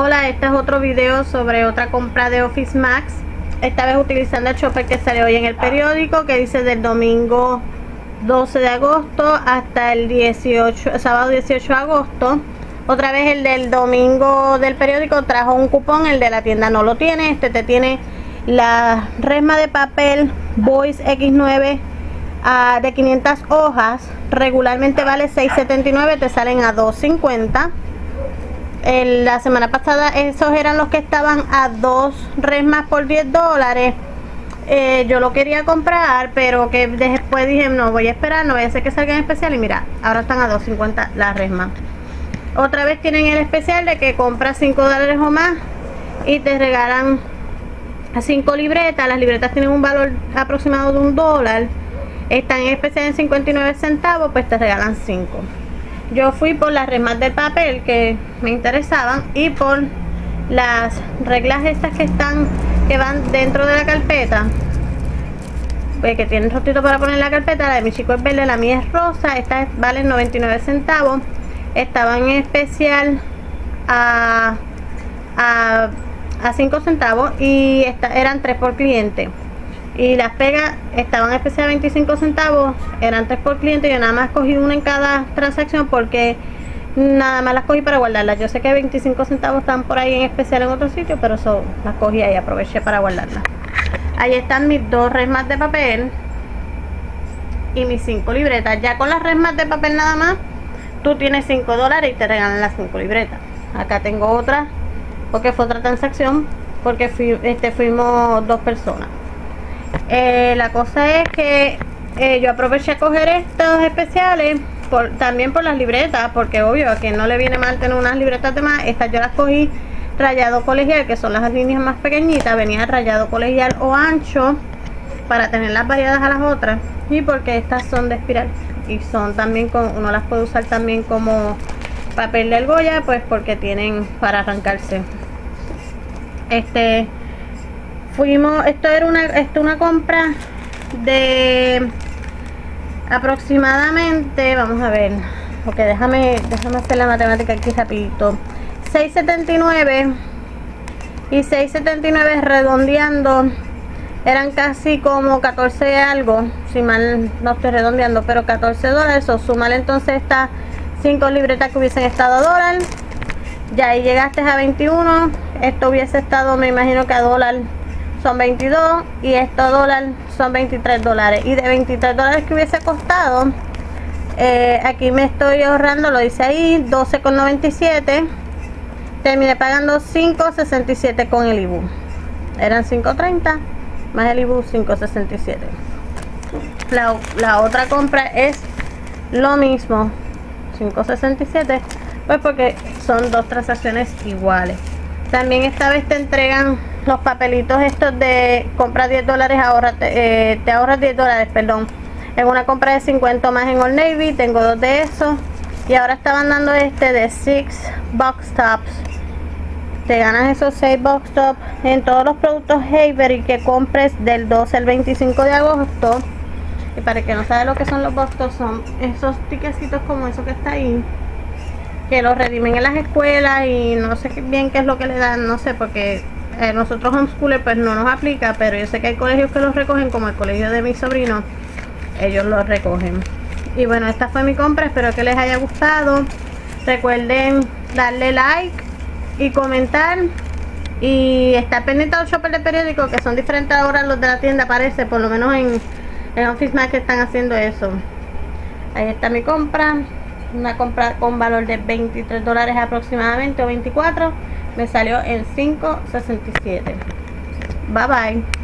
Hola, este es otro video sobre otra compra de Office Max. Esta vez utilizando el shopper que sale hoy en el periódico que dice del domingo 12 de agosto hasta el 18, sábado 18 de agosto. Otra vez el del domingo del periódico trajo un cupón, el de la tienda no lo tiene. Este te tiene la resma de papel Voice X9 ah, de 500 hojas. Regularmente vale 6.79, te salen a 2.50 la semana pasada esos eran los que estaban a dos resmas por 10 dólares. Eh, yo lo quería comprar, pero que después dije, no, voy a esperar, no voy a hacer que salga en especial. Y mira, ahora están a 2.50 las resmas. Otra vez tienen el especial de que compras 5 dólares o más y te regalan 5 libretas. Las libretas tienen un valor aproximado de un dólar. Están en especial en 59 centavos, pues te regalan 5 yo fui por las remas del papel que me interesaban y por las reglas estas que están que van dentro de la carpeta. Pues que tienen rotito para poner la carpeta la de mi chico es verde, la mía es rosa estas valen 99 centavos. Estaban en especial a, a, a 5 centavos y esta, eran 3 por cliente y las pegas estaban especial a 25 centavos eran tres por cliente yo nada más cogí una en cada transacción porque nada más las cogí para guardarlas. Yo sé que 25 centavos están por ahí en especial en otro sitio pero eso las cogí ahí aproveché para guardarlas. Ahí están mis dos resmas de papel y mis cinco libretas. Ya con las resmas de papel nada más tú tienes 5 dólares y te regalan las 5 libretas. Acá tengo otra porque fue otra transacción porque este, fuimos dos personas eh, la cosa es que eh, yo aproveché a coger estos especiales por, también por las libretas, porque obvio a quien no le viene mal tener unas libretas de más, estas yo las cogí rayado colegial, que son las líneas más pequeñitas, venía rayado colegial o ancho para tenerlas variadas a las otras y porque estas son de espiral y son también con, uno las puede usar también como papel de argolla pues porque tienen para arrancarse. Este fuimos, esto era una, esto una compra de aproximadamente, vamos a ver, ok, déjame, déjame hacer la matemática aquí rapidito, 6.79 y 6.79 redondeando eran casi como 14 algo, si mal no estoy redondeando, pero 14 dólares, o sumar entonces estas 5 libretas que hubiesen estado a dólar, ya ahí llegaste a 21, esto hubiese estado me imagino que a dólar son 22 y estos dólares son 23 dólares. Y de 23 dólares que hubiese costado eh, aquí me estoy ahorrando lo dice ahí 12,97 terminé pagando 5,67 con el IBU eran 5,30 más el IBU 5,67 la, la otra compra es lo mismo 5,67 pues porque son dos transacciones iguales también esta vez te entregan los papelitos estos de compra 10 dólares, ahorra, eh, te ahorras 10 dólares, perdón. En una compra de 50 más en Old Navy, tengo dos de esos. Y ahora estaban dando este de 6 box tops. Te ganas esos 6 box tops en todos los productos Havery que compres del 12 al 25 de agosto. Y para que no sabe lo que son los box tops, son esos tiquecitos como eso que está ahí que los redimen en las escuelas y no sé bien qué es lo que le dan, no sé, porque eh, nosotros homeschooler pues no nos aplica, pero yo sé que hay colegios que los recogen, como el colegio de mi sobrino, ellos los recogen. Y bueno, esta fue mi compra, espero que les haya gustado. Recuerden darle like y comentar. Y estar pendiente a los shoppers de periódico, que son diferentes ahora los de la tienda, parece, por lo menos en, en Office Max están haciendo eso. Ahí está mi compra. Una compra con valor de 23 dólares aproximadamente o 24 me salió en 5.67 bye bye